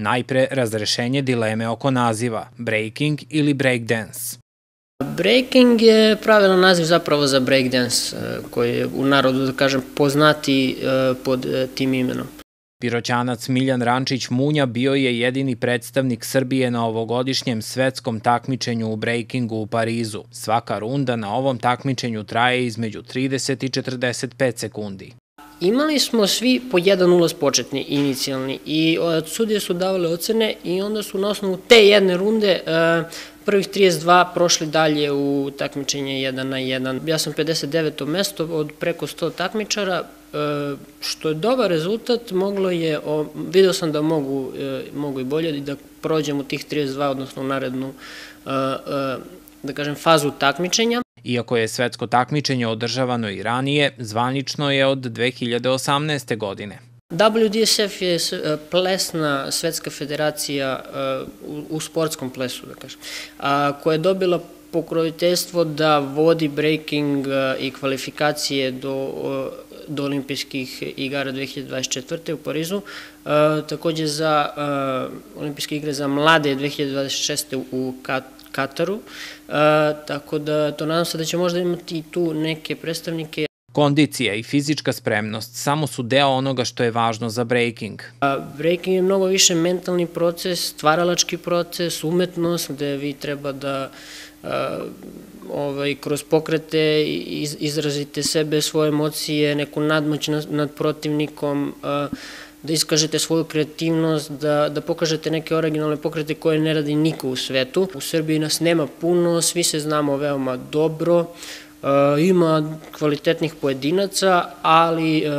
Najpre razrešenje dileme oko naziva, breaking ili breakdance. Breaking je pravilan naziv zapravo za breakdance, e, koji je u narodu, da kažem, poznati e, pod e, tim imenom. Piroćanac Miljan Rančić Munja bio je jedini predstavnik Srbije na ovogodišnjem svetskom takmičenju u breakingu u Parizu. Svaka runda na ovom takmičenju traje između 30 i 45 sekundi. Imali smo svi po jedan ulaz početni, inicijalni, i sudije su davale ocene i onda su na osnovu te jedne runde prvih 32 prošli dalje u takmičenje 1 na 1. Ja sam 59. mesto od preko 100 takmičara, e, što je dobar rezultat, moglo je, video sam da mogu, e, mogu i bolje da prođem u tih 32, odnosno u narednu, e, da kažem, fazu takmičenja. Iako je svetsko takmičenje održavano i ranije, zvanično je od 2018. godine. WDSF je e, plesna svetska federacija e, u sportskom plesu, da kažem, koja je dobila pokroviteljstvo da vodi breaking e, i kvalifikacije do, do olimpijskih igara 2024. u Parizu, takođe za olimpijske igre za mlade 2026. u Kataru, tako da to nadam se da će možda imati tu neke predstavnike Kondicija i fizička spremnost samo su deo onoga što je važno za breaking. Breaking je mnogo više mentalni proces, stvaralački proces, umetnost, gde vi treba da ovaj, kroz pokrete iz, izrazite sebe, svoje emocije, neku nadmoć nad, protivnikom, da iskažete svoju kreativnost, da, da pokažete neke originalne pokrete koje ne radi niko u svetu. U Srbiji nas nema puno, svi se znamo veoma dobro, ima kvalitetnih pojedinaca, ali e,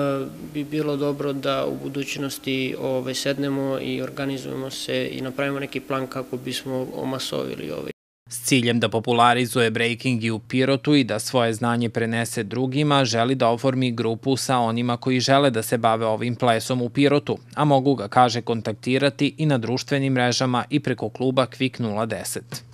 bi bilo dobro da u budućnosti ovaj, sednemo i organizujemo se i napravimo neki plan kako bismo omasovili ovaj. S ciljem da popularizuje breaking i u Pirotu i da svoje znanje prenese drugima, želi da oformi grupu sa onima koji žele da se bave ovim plesom u Pirotu, a mogu ga, kaže, kontaktirati i na društvenim mrežama i preko kluba Quick 010.